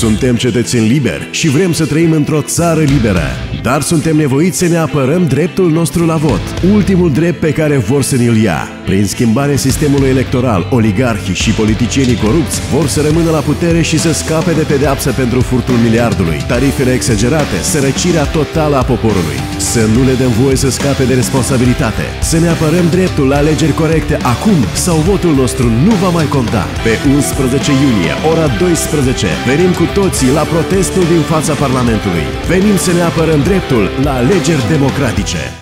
Suntem cetățeni liberi și vrem să trăim într-o țară liberă, dar suntem nevoiți să ne apărăm dreptul nostru la vot, ultimul drept pe care vor să ne-l ia. Prin schimbarea sistemului electoral, oligarhii și politicienii corupți vor să rămână la putere și să scape de pedeapsă pentru furtul miliardului, tarifele exagerate, sărăcirea totală a poporului. Să nu le dăm voie să scape de responsabilitate, să ne apărăm dreptul la alegeri corecte acum sau votul nostru nu va mai conta. Pe 11 iunie, ora 12, venim cu toții la protestul din fața Parlamentului. Venim să ne apărăm dreptul la alegeri democratice.